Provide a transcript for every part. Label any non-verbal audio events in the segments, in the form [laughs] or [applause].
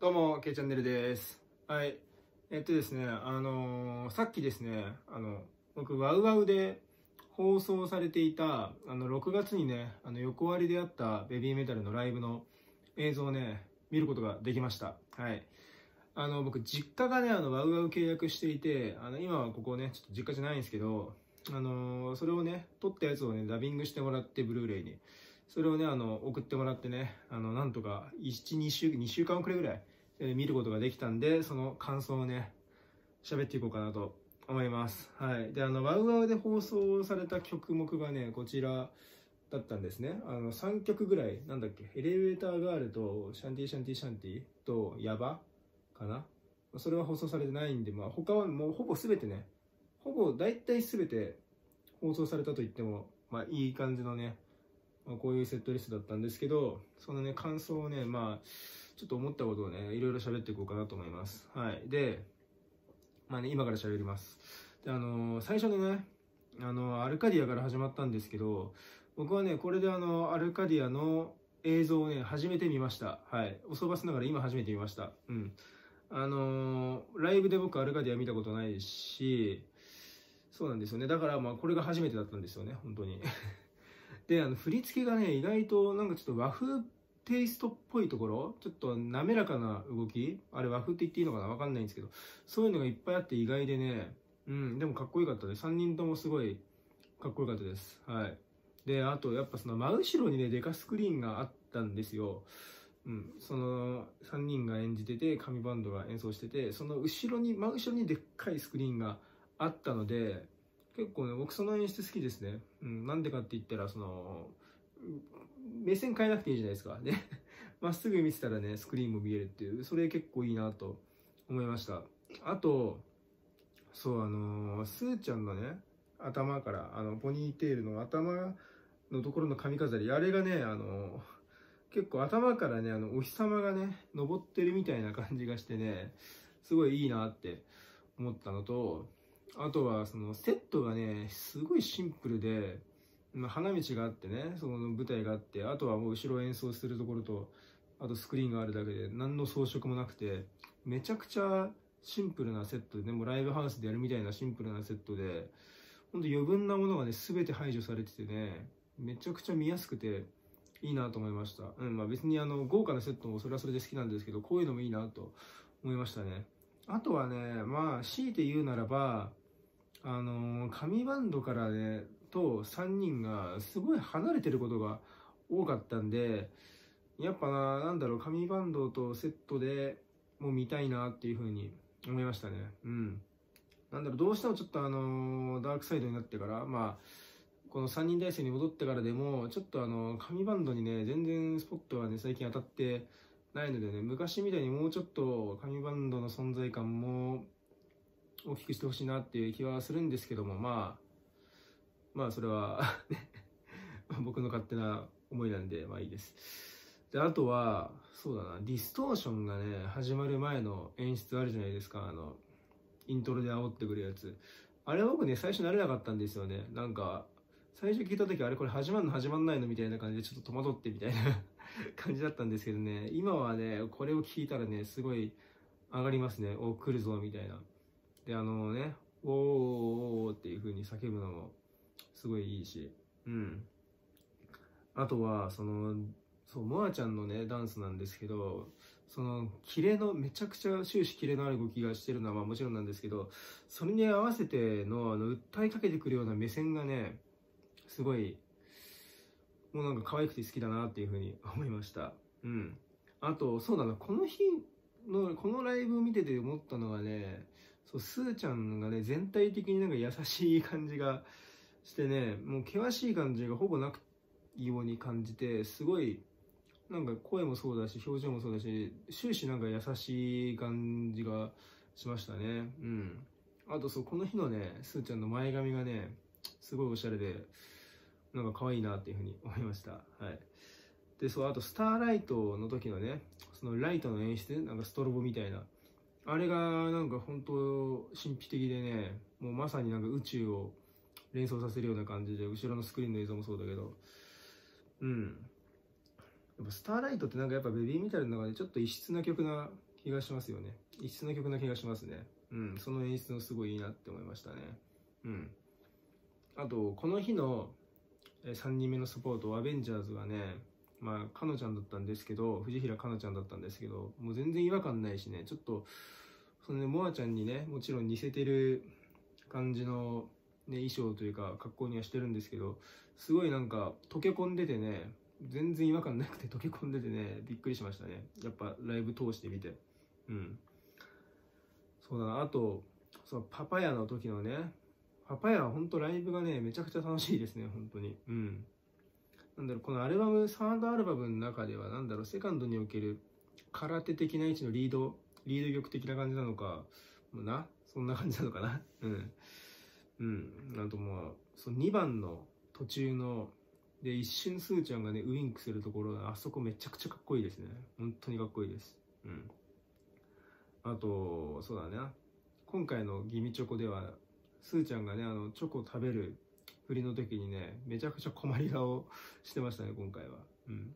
どうも、K チャンネルです。はい。えっとですね、あのーさっきですね、あの、僕、ワウワウで放送されていた、あの、6月にね、あの、横割りであったベビーメタルのライブの映像をね、見ることができました。はい。あの、僕、実家がね、あの、ワウワウ契約していて、あの、今はここね、ちょっと実家じゃないんですけど、あのーそれをね、撮ったやつをね、ダビングしてもらって、ブルーレイに。それをね、あの、送ってもらってね、あの、なんとか、1、2週、2週間遅れぐらい、えー見ることができたんで、その感想をね、喋っていこうかなと思います。はい。で、あの、 WOWOW で放送された曲目がね、こちらだったんですね。あの、3曲ぐらい、なんだっけ、 Elevator Girl と、シャンティシャンティシャンティと、ヤバかな？それは放送されてないんで、まあ、他はもうほぼ全てね、ほぼ大体全て放送されたと言っても、まあ、いい感じのね、まあ、こういうセットリストだったんですけど、そのね、感想をね、まあ、ちょっと思ったことをね、いろいろ喋っていこうかなと思います。はい。で、まあね、今から喋ります。で、あのー最初にね、あのアルカディアから始まったんですけど、僕はね、これであの、アルカディアの映像をね、初めて見ました。はい。おそばせながら今初めて見ました。うん。あのライブで僕アルカディア見たことないし、そうなんですよね。だからまあこれが初めてだったんですよね、本当に。[laughs] で、あの、振り付けがね、意外となんかちょっと和風っテイストっぽいところ、ちょっと滑らかな動き、あれ和風って言っていいのかな？わかんないんですけど、そういうのがいっぱいあって意外でね、うん、でもかっこよかったで。3人ともすごいかっこよかったです。はい。で、あとやっぱその真後ろにね、デカスクリーンがあったんですよ。うん、その3人が演じてて、紙バンドが演奏してて、その後ろに、真後ろにでっかいスクリーンがあったので、結構ね、僕その演出好きですね。うん、なんでかって言ったら、その、目線変えなくていいじゃないですか。で、[laughs] まっすぐ見てたらね、スクリーンも見えるっていう、それ結構いいなと思いました。あと、そう、あのースーちゃんのね、頭から、あの、ポニーテールの頭のところの髪飾り、あれがね、あのー結構頭からね、あの、お日様がね、登ってるみたいな感じがしてね、すごいいいなって思ったのと、あとは、その、セットがね、すごいシンプルで、まあ花道があってね、その舞台があって、あとはもう後ろ演奏するところと、あとスクリーンがあるだけで、何の装飾もなくて、めちゃくちゃシンプルなセットで、ね、もライブハウスでやるみたいなシンプルなセットで、ほんと余分なものがね、すべて排除されててね、めちゃくちゃ見やすくて、いいなと思いました。うん、まあ別にあの、豪華なセットもそれはそれで好きなんですけど、こういうのもいいなと思いましたね。あとはね、まあ、強いて言うならば、あのー紙バンドからね、と3人がすごい離れてることが多かったんで、やっぱな、なんだろう、紙バンドとセットでもう見たいなっていうふうに思いましたね。うん。なんだろう、どうしてもちょっとあのダークサイドになってから、まあ、この3人体制に戻ってからでも、ちょっとあの、紙バンドにね、全然スポットがね、最近当たってないのでね、昔みたいにもうちょっと紙バンドの存在感も大きくしてほしいなっていう気はするんですけども、まあ、まあそれは [laughs] 僕の勝手な思いなんで、まあいいです。で、あとは、そうだな、ディストーションがね、始まる前の演出あるじゃないですか、あの、イントロで煽ってくるやつ。あれは僕ね、最初慣れなかったんですよね。なんか、最初聞いた時あれこれ始まんの始まんないのみたいな感じでちょっと戸惑ってみたいな [laughs] 感じだったんですけどね、今はね、これを聞いたらね、すごい上がりますね。お、来るぞ、みたいな。で、あのね、おーおーおーっていう風に叫ぶのもすごいいいし、うん。あとは、その、そう、モアちゃんのね、ダンスなんですけど、その、キレの、めちゃくちゃ終始キレのある動きがしてるのはまあもちろんなんですけど、それに合わせての、あの、訴えかけてくるような目線がね、すごい、もうなんか可愛くて好きだなっていう風に思いました。うん。あと、そうだな、この日の、このライブを見てて思ったのがね、そう、スーちゃんがね、全体的になんか優しい感じがしてね、もう険しい感じがほぼなくように感じて、すごい、なんか声もそうだし、表情もそうだし、終始なんか優しい感じがしましたね。うん。あとそう、この日のね、スーちゃんの前髪がね、すごいおしゃれで、なんか可愛いなっていうふうに [laughs] 思いました。はい。で、そう、あとスターライトの時のね、そのライトの演出、なんかストロボみたいな。あれがなんか本当神秘的でね、もうまさになんか宇宙を連想させるような感じで、後ろのスクリーンの映像もそうだけど、うん。やっぱスターライトってなんかやっぱベビーメタルの中でちょっと異質な曲な気がしますよね。異質な曲な気がしますね。うん、その演出もすごいいいなって思いましたね。うん。あと、この日の3人目のサポート、アベンジャーズがね、まあ、かのちゃんだったんですけど、藤平かのちゃんだったんですけど、もう全然違和感ないしね、ちょっと、そのね、モアちゃんにね、もちろん似せてる感じの、ね、衣装というか格好にはしてるんですけど、すごいなんか溶け込んでてね、全然違和感なくて溶け込んでてね、びっくりしましたね。やっぱライブ通してみて。うん。そうだな、あと、そのパパヤの時のね、パパヤは本当ライブがね、めちゃくちゃ楽しいですね、本当に。うん。なんだろう、このアルバム、サードアルバムの中では、なんだろう、セカンドにおける空手的な位置のリード、リード曲的な感じなのかも、な、そんな感じなのかな。うん。うん。あとまあ、その2番の途中の、で、一瞬スーちゃんがね、ウインクするところ、あそこめちゃくちゃかっこいいですね。本当にかっこいいです。うん。あと、そうだね。今回のギミチョコでは、スーちゃんがね、あの、チョコ食べる振りの時にね、めちゃくちゃ困り顔してましたね、今回は。うん。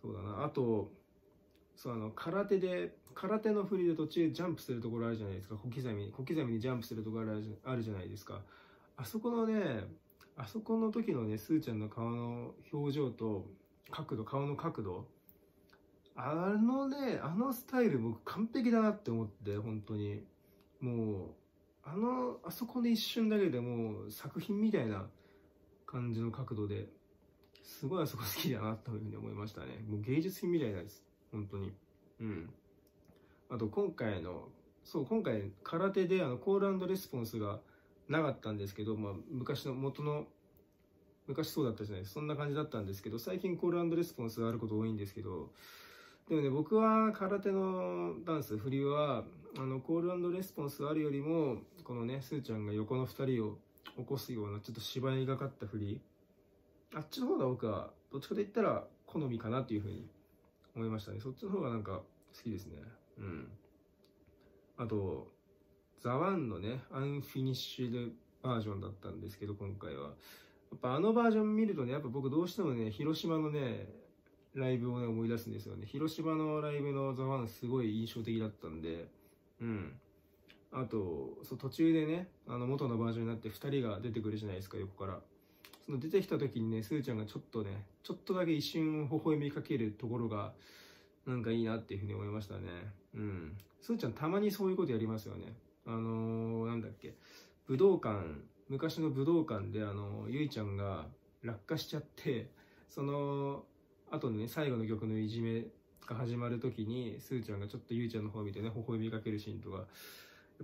そうだな。あと、そう、あの、空手で、空手の振りで途中ジャンプするところあるじゃないですか。小刻みに、小刻みにジャンプするところあるじゃないですか。あそこのね、あそこの時のね、スーちゃんの顔の表情と角度、顔の角度、あのね、あのスタイル僕完璧だなって思って、本当に。もう、あの、あそこで一瞬だけでもう作品みたいな感じの角度で、すごいあそこ好きだなというふうに思いましたね。もう芸術品みたいなです。本当に。うん。あと今回の、そう、今回空手であのコールレスポンスがなかったんですけど、まあ昔の元の、昔そうだったじゃないですか。そんな感じだったんですけど、最近コールレスポンスがあること多いんですけど、でもね、僕は空手のダンス、振りは、あの、コールレスポンスあるよりも、このね、スーちゃんが横の二人を起こすような、ちょっと芝居がかった振り。あっちの方が僕は、どっちかと言ったら好みかなっていうふうに思いましたね。そっちの方がなんか好きですね。うん。あと、ザ・ワンのね、アンフィニッシュドバージョンだったんですけど、今回は。やっぱあのバージョン見るとね、やっぱ僕どうしてもね、広島のね、ライブをね、思い出すんですよね。広島のライブのザ・ワンすごい印象的だったんで、うん。あと、そう途中でね、あの元のバージョンになって2人が出てくるじゃないですか、横から。その出てきた時にね、すーちゃんがちょっとね、ちょっとだけ一瞬微笑みかけるところが、なんかいいなっていうふうに思いましたね。うん。すーちゃんたまにそういうことやりますよね。あのー、なんだっけ、武道館、昔の武道館であの、ゆいちゃんが落下しちゃって、その、後のね、最後の曲のいじめが始まる時に、すーちゃんがちょっとゆいちゃんの方を見てね、微笑みかけるシーンとか、や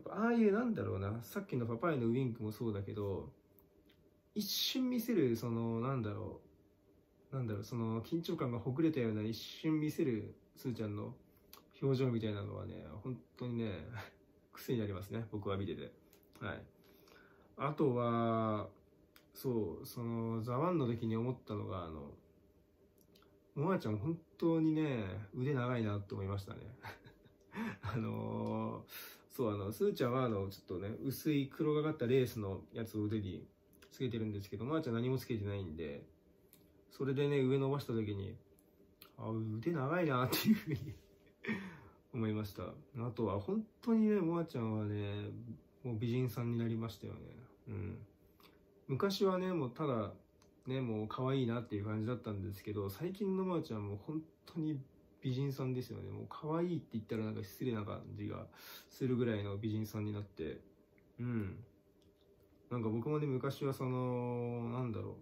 っぱああいうなんだろうな、さっきのパパイのウィンクもそうだけど、一瞬見せる、その、なんだろう、なんだろう、その、緊張感がほぐれたような一瞬見せる、すーちゃんの表情みたいなのはね、本当にね、[laughs] 癖になりますね、僕は見てて。はい。あとは、そう、その、ザワンの時に思ったのが、あの、もあちゃん本当にね、腕長いなって思いましたね。[laughs] あのー、そう、あの、すーちゃんは、あの、ちょっとね、薄い黒がかったレースのやつを腕につけてるんですけど、まー、ちゃん何もつけてないんで、それでね、上伸ばした時に、あ、腕長いなっていうふうに [laughs] 思いました。あとは、本当にね、もあちゃんはね、もう美人さんになりましたよね。うん。昔はね、もうただ、ね、もう可愛いなっていう感じだったんですけど、最近のまーちゃんも本当に美人さんですよね。もう可愛いって言ったらなんか失礼な感じがするぐらいの美人さんになって、うん。なんか僕もね、昔はその、なんだろう、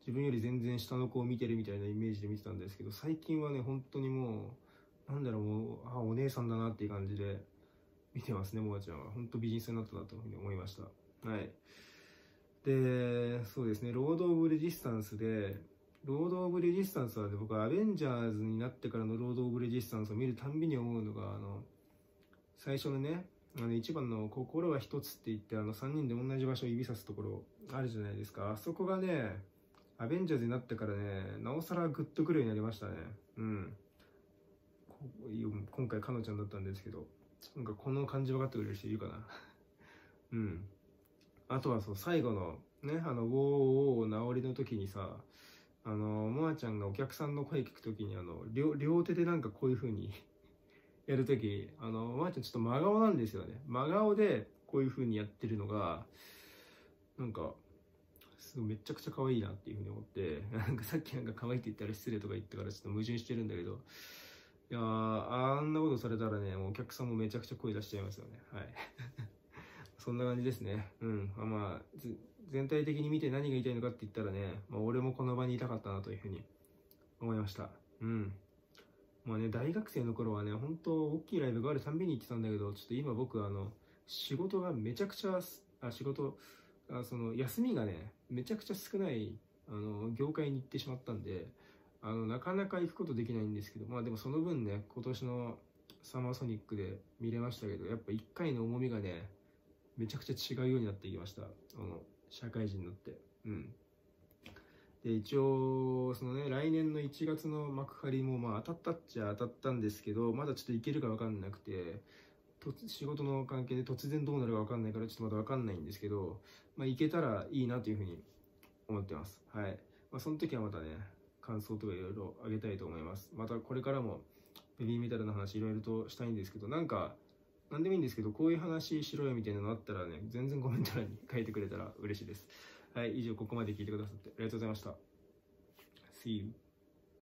自分より全然下の子を見てるみたいなイメージで見てたんですけど、最近はね、本当にもう、なんだろう、もう、あ、お姉さんだなっていう感じで見てますね、もあちゃんは。本当美人さんになったなというふうに思いました。はい。で、そうですね、 Road of Resistance で、 Road of Resistance は、ね、僕はアベンジャーズになってからの Road of Resistance を見るたんびに思うのが、あの、最初のね、あの一番の心は一つって言って、あの3人で同じ場所を指さすところあるじゃないですか。あそこがね、アベンジャーズになってからね、なおさらグッとくるようになりましたね。うん。今回、かのちゃんだったんですけど、なんかこの感じ分かってくれる人いるかな。[laughs] うん。あとはそう、最後の、ね、あの、ウォーウォー治りの時にさ、あの、モアちゃんがお客さんの声聞く時に、あの、両、両手でなんかこういう風にやるとき、あの、まーちゃんちょっと真顔なんですよね。真顔でこういう風にやってるのが、なんか、すごいめちゃくちゃ可愛いなっていう風に思って、なんかさっきなんか可愛いって言ったら失礼とか言ったからちょっと矛盾してるんだけど、いやあんなことされたらね、もうお客さんもめちゃくちゃ声出しちゃいますよね。はい。[laughs] そんな感じですね。うん。まあ、全体的に見て何が言いたいのかって言ったらね、まあ、俺もこの場にいたかったなというふうに思いました。うん。まあね、大学生の頃はね、本当大きいライブがあるたんびに行ってたんだけど、ちょっと今僕、あの、仕事がめちゃくちゃ、あ、仕事、あその、休みがね、めちゃくちゃ少ない、あの、業界に行ってしまったんで、あの、なかなか行くことできないんですけど、まあでもその分ね、今年のサマーソニックで見れましたけど、やっぱ1回の重みがね、めちゃくちゃ違うようになってきました。あの、社会人になって。うん。で、一応、そのね、来年の1月の幕張もまあ当たったっちゃ当たったんですけど、まだちょっと行けるかわかんなくて、仕事の関係で突然どうなるかわかんないからちょっとまだわかんないんですけど、まあ行けたらいいなというふうに思ってます。はい。まあその時はまたね、感想とかいろいろあげたいと思います。またこれからもベビーメタルの話いろいろとしたいんですけど、なんか、なんでもいいんですけど、こういう話しろよみたいなのあったらね、全然コメント欄に書いてくれたら嬉しいです。はい、以上ここまで聞いてくださってありがとうございました。See you.